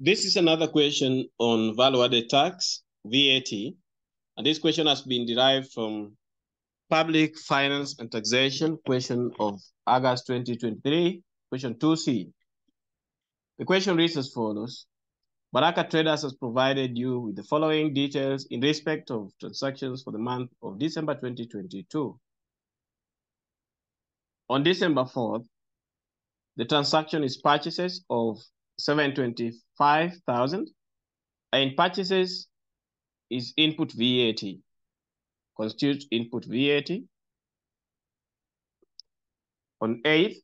this is another question on value-added tax, VAT. And this question has been derived from Public Finance and Taxation, question of August 2023, question 2C. The question reads as follows. Baraka Traders has provided you with the following details in respect of transactions for the month of December 2022. On December 4th, the transaction is purchases of 725,000 and purchases is input VAT, constitutes input VAT. On 8th,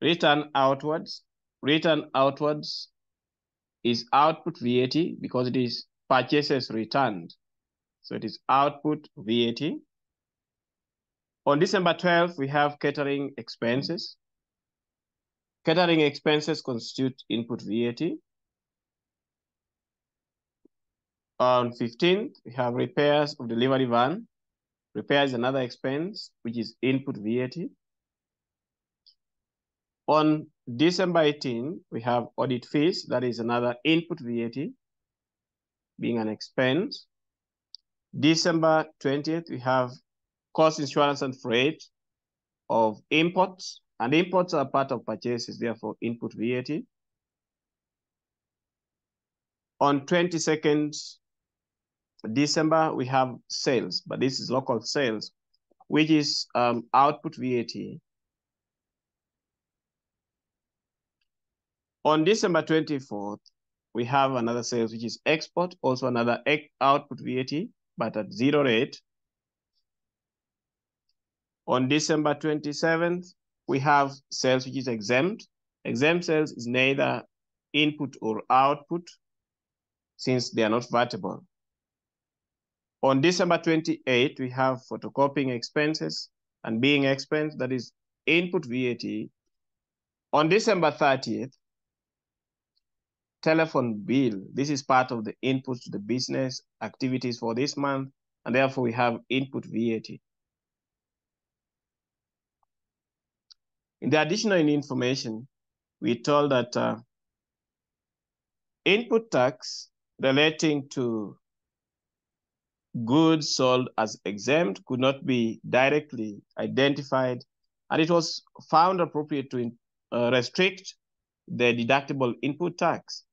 return outwards, return outwards is output VAT because it is purchases returned. So it is output VAT. On December 12th, we have catering expenses. Catering expenses constitute input VAT. On 15th, we have repairs of delivery van. Repairs another expense, which is input VAT. On December 18, we have audit fees. That is another input VAT being an expense. December 20th, we have cost insurance and freight of imports. And imports are part of purchases, therefore input VAT. On 22nd December, we have sales, but this is local sales, which is um, output VAT. On December 24th, we have another sales, which is export, also another output VAT, but at zero rate. On December 27th, we have sales which is exempt. Exempt sales is neither input or output since they are not vatable. On December 28, we have photocopying expenses and being expense, that is input VAT. On December 30th, telephone bill. This is part of the input to the business activities for this month, and therefore we have input VAT. In the additional information, we told that uh, input tax relating to goods sold as exempt could not be directly identified, and it was found appropriate to uh, restrict the deductible input tax.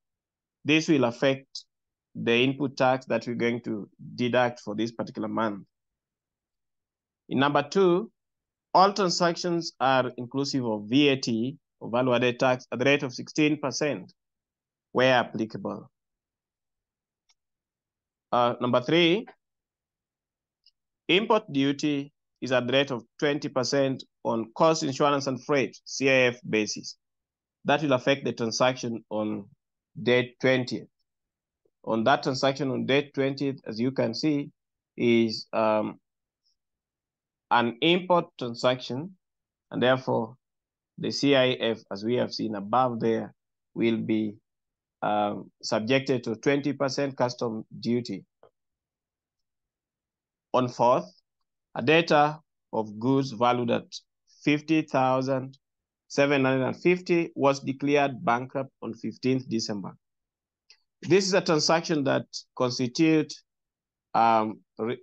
This will affect the input tax that we're going to deduct for this particular month. In number two, all transactions are inclusive of VAT or value-added tax at the rate of 16% where applicable. Uh, number three, import duty is at the rate of 20% on cost insurance and freight, CIF basis. That will affect the transaction on date 20th. On that transaction on date 20th, as you can see, is um, an import transaction, and therefore the CIF, as we have seen above there, will be um, subjected to 20% custom duty. On fourth, a data of goods valued at 50,750 was declared bankrupt on 15th December. This is a transaction that constitute um,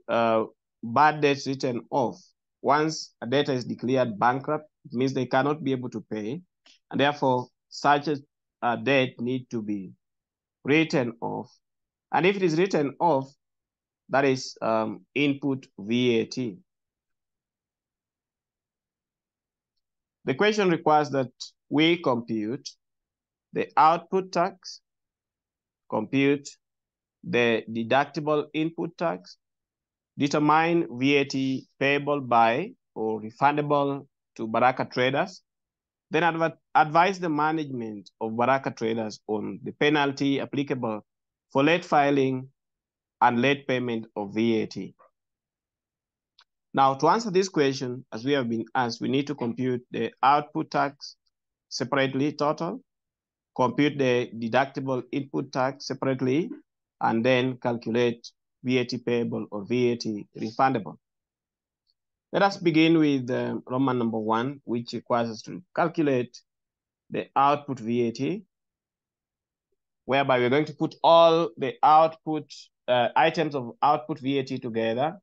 uh, bad debts written off once a debtor is declared bankrupt, it means they cannot be able to pay, and therefore such a, a debt need to be written off. And if it is written off, that is um, input VAT. The question requires that we compute the output tax, compute the deductible input tax, determine VAT payable by or refundable to Baraka traders, then adv advise the management of Baraka traders on the penalty applicable for late filing and late payment of VAT. Now, to answer this question, as we have been asked, we need to compute the output tax separately total, compute the deductible input tax separately, and then calculate VAT payable or VAT refundable. Let us begin with uh, Roman number one, which requires us to calculate the output VAT. whereby we're going to put all the output uh, items of output VAT together,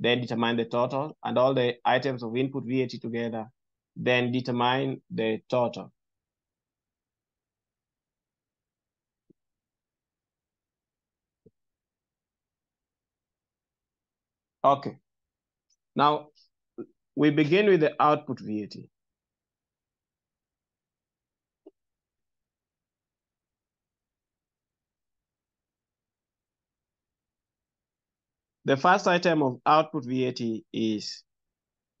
then determine the total, and all the items of input VAT together, then determine the total. Okay. Now, we begin with the output VAT. The first item of output VAT is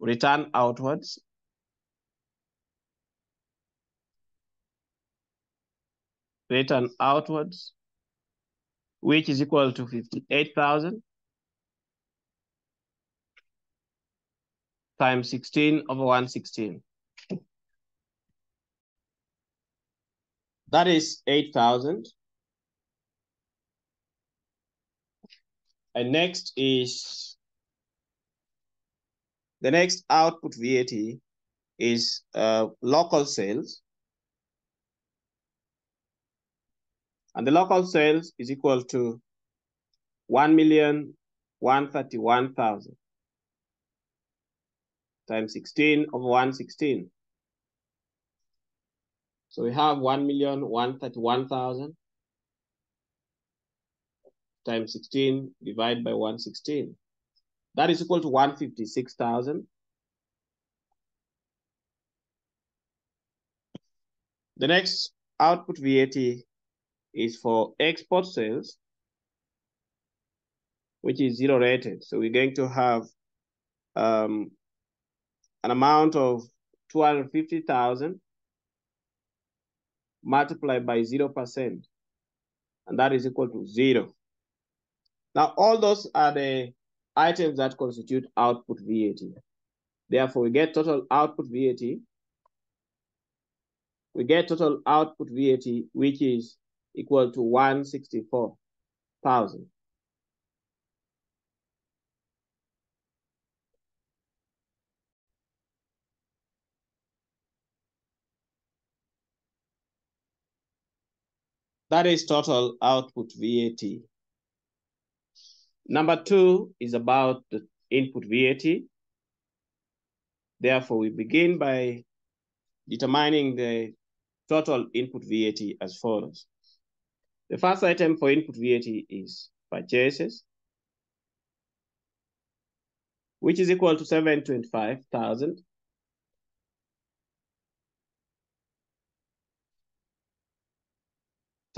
return outwards. Return outwards, which is equal to 58,000 times 16 over 116. That is 8,000. And next is, the next output VAT is uh, local sales. And the local sales is equal to 1,131,000 times 16 over 116. So we have 1,131,000 times 16 divided by 116. That is equal to 156,000. The next output VAT is for export sales, which is zero rated. So we're going to have um, an amount of 250,000 multiplied by 0%, and that is equal to zero. Now, all those are the items that constitute output VAT. Therefore, we get total output VAT. We get total output VAT, which is equal to 164,000. That is total output VAT. Number two is about the input VAT. Therefore, we begin by determining the total input VAT as follows. The first item for input VAT is purchases, which is equal to 725,000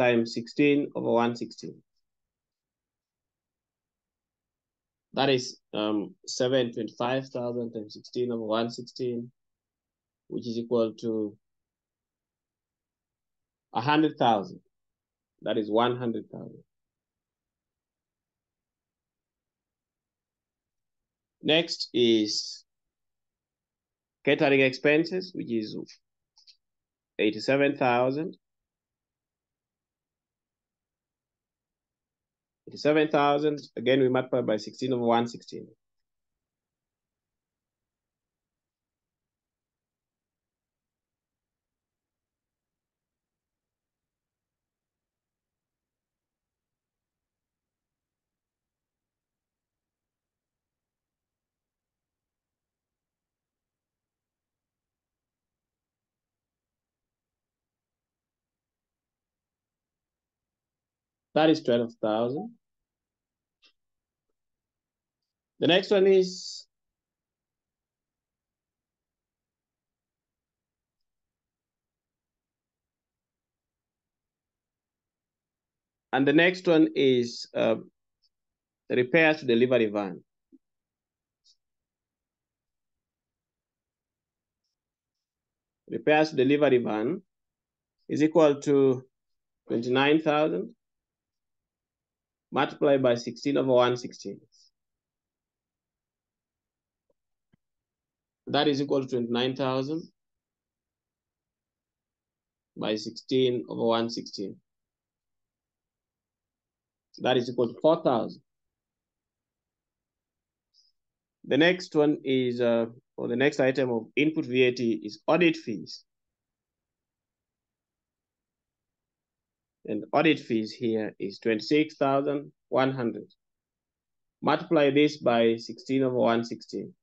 times 16 over 116. That is um, 725,000 times 16 over 116, which is equal to 100,000. That is 100,000. Next is catering expenses, which is 87,000. 87,000. Again, we multiply by 16 over 116. That is 12,000. The next one is and the next one is uh, repairs to delivery van. Repairs to delivery van is equal to 29,000 multiplied by 16 over 116. That is equal to 29,000 by 16 over 116. That is equal to 4,000. The next one is, uh, or the next item of input VAT is audit fees. and audit fees here is 26,100. Multiply this by 16 over 116.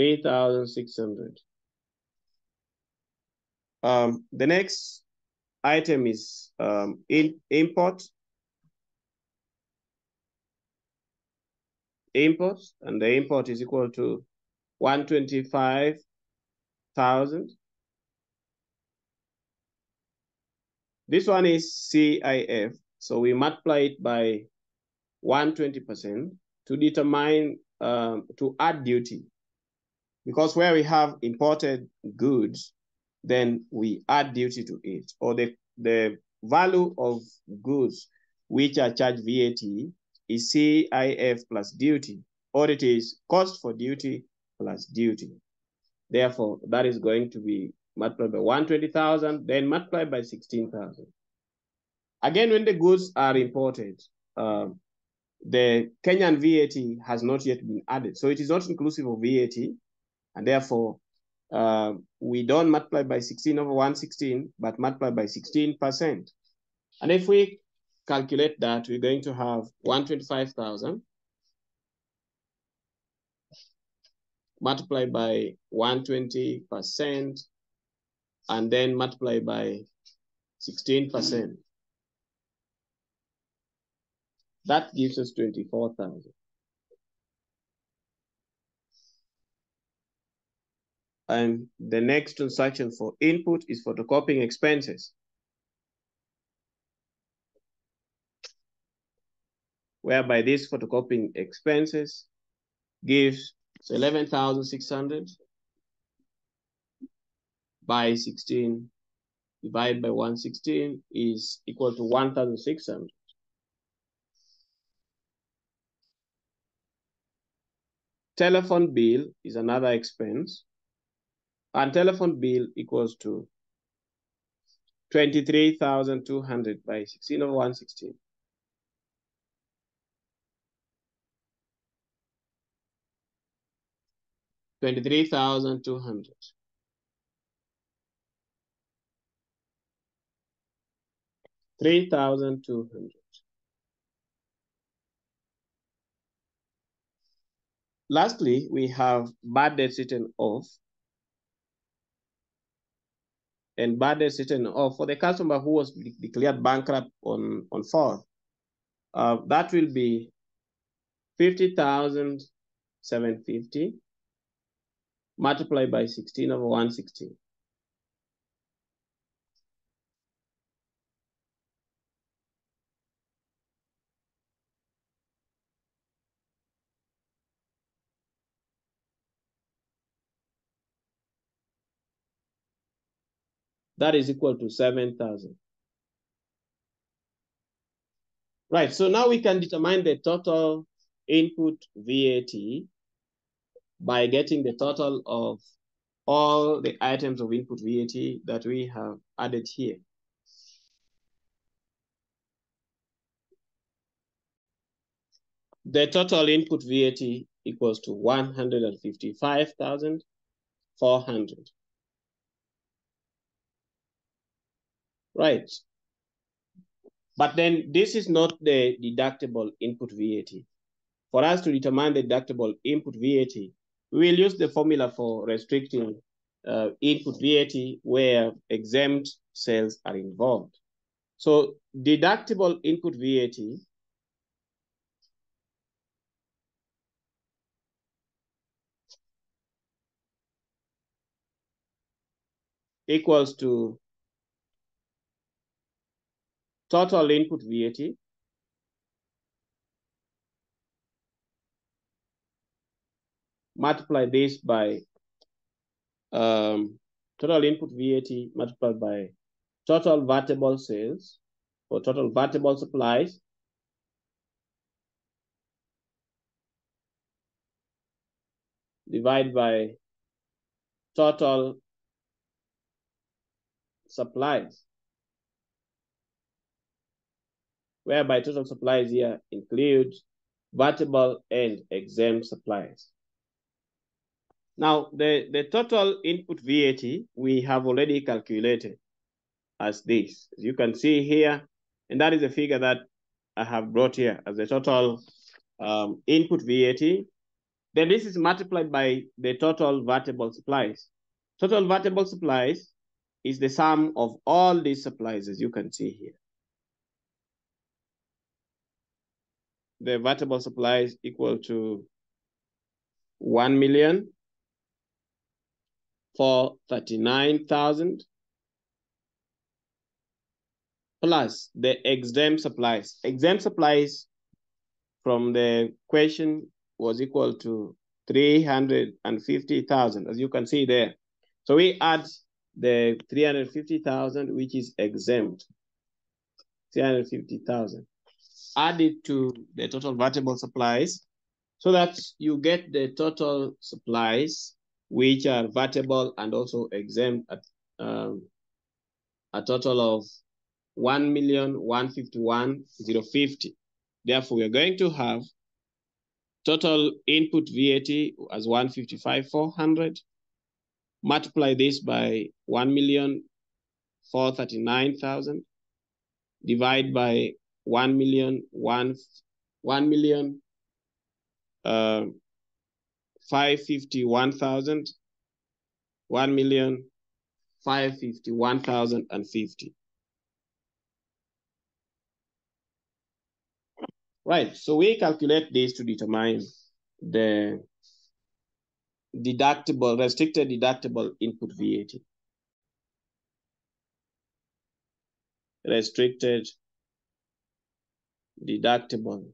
Three thousand six hundred. Um, the next item is um, in import. Import, and the import is equal to 125,000. This one is CIF, so we multiply it by 120% to determine, um, to add duty. Because where we have imported goods, then we add duty to it, or the, the value of goods which are charged VAT is CIF plus duty, or it is cost for duty plus duty. Therefore, that is going to be multiplied by 120,000, then multiplied by 16,000. Again, when the goods are imported, uh, the Kenyan VAT has not yet been added. So it is not inclusive of VAT, and therefore uh, we don't multiply by 16 over 116, but multiply by 16%. And if we calculate that, we're going to have 125,000 multiply by 120% and then multiply by 16%. That gives us 24,000. And the next transaction for input is photocopying expenses. Whereby this photocopying expenses gives 11,600 by 16 divided by 116 is equal to 1,600. Telephone bill is another expense. And telephone bill equals to 23,200 by 16 over 116. 23,200. Three thousand two hundred. Lastly, we have bad debt written off. And bad debt written off for the customer who was declared bankrupt on, on 4th. Uh, that will be 50,750 multiplied by 16 over 116. That is equal to 7,000. Right, so now we can determine the total input VAT by getting the total of all the items of input VAT that we have added here. The total input VAT equals to 155,400. Right. But then this is not the deductible input VAT. For us to determine the deductible input VAT, we will use the formula for restricting uh, input VAT where exempt sales are involved. So deductible input VAT equals to total input VAT multiply this by um, total input VAT multiplied by total vatable sales or total vatable supplies. Divide by total supplies whereby total supplies here include vatable and exempt supplies. Now, the, the total input VAT we have already calculated as this. As you can see here, and that is a figure that I have brought here as the total um, input VAT. Then this is multiplied by the total vatable supplies. Total vatable supplies is the sum of all these supplies, as you can see here. The vatable supply is equal to 1 million for 39,000 plus the exempt supplies. Exempt supplies from the question was equal to 350,000, as you can see there. So we add the 350,000, which is exempt, 350,000. Add it to the total vatable supplies so that you get the total supplies which are vatable and also exempt at um, a total of 1,151,050. Therefore, we're going to have total input VAT as 155,400. Multiply this by 1,439,000. Divide by 1 million, 1, 1 million, uh, 551,000, 1 million, 551,050. Right, so we calculate this to determine the deductible, restricted deductible input VAT. Restricted deductible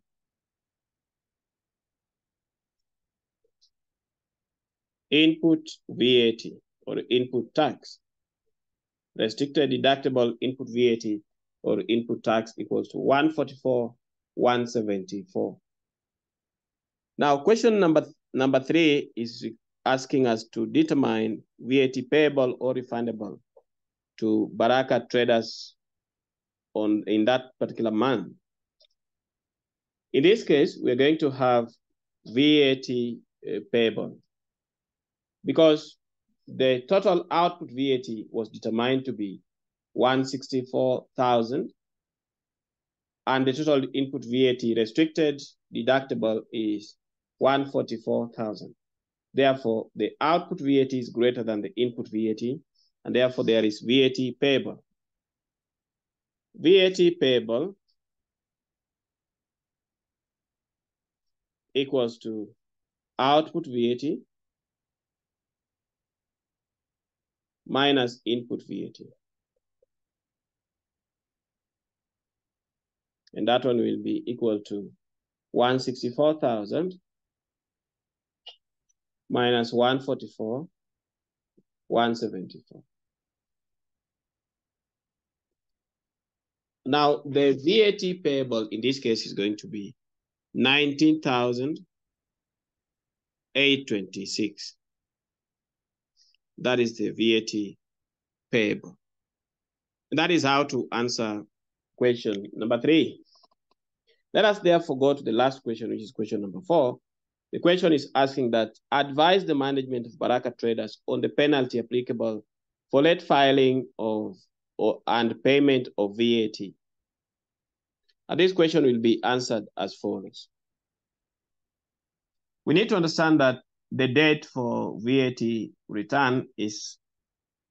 input VAT or input tax. Restricted deductible input VAT or input tax equals to 144 174. Now, question number, number three is asking us to determine VAT payable or refundable to Baraka traders on in that particular month. In this case, we're going to have VAT uh, payable because the total output VAT was determined to be 164,000 and the total input VAT restricted deductible is 144,000. Therefore, the output VAT is greater than the input VAT, and therefore there is VAT payable. VAT payable equals to output VAT minus input VAT. And that one will be equal to 164,000 minus 144, 174. Now, the VAT payable in this case is going to be 19,826. That is the VAT payable. That is how to answer question number three. Let us therefore go to the last question, which is question number four. The question is asking that advise the management of Baraka traders on the penalty applicable for late filing of or, and payment of VAT. And this question will be answered as follows. We need to understand that the date for VAT return is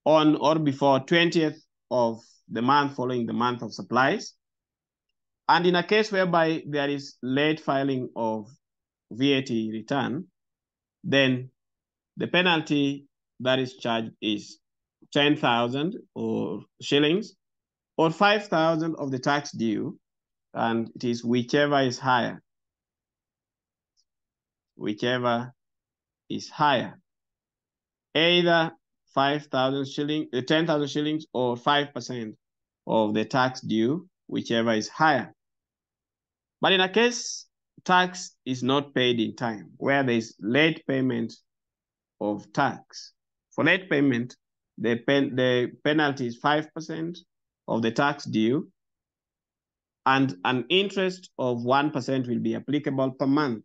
on or before 20th of the month following the month of supplies. And in a case whereby there is late filing of VAT return, then the penalty that is charged is 10,000 or shillings or 5,000 of the tax due, and it is whichever is higher. Whichever is higher. Either 5,000 shillings, uh, 10,000 shillings or 5% of the tax due, whichever is higher. But in a case tax is not paid in time, where there is late payment of tax. For late payment, the, pen, the penalty is 5% of the tax due. And an interest of 1% will be applicable per month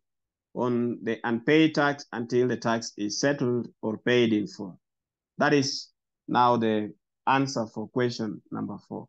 on the unpaid tax until the tax is settled or paid in full. That is now the answer for question number four.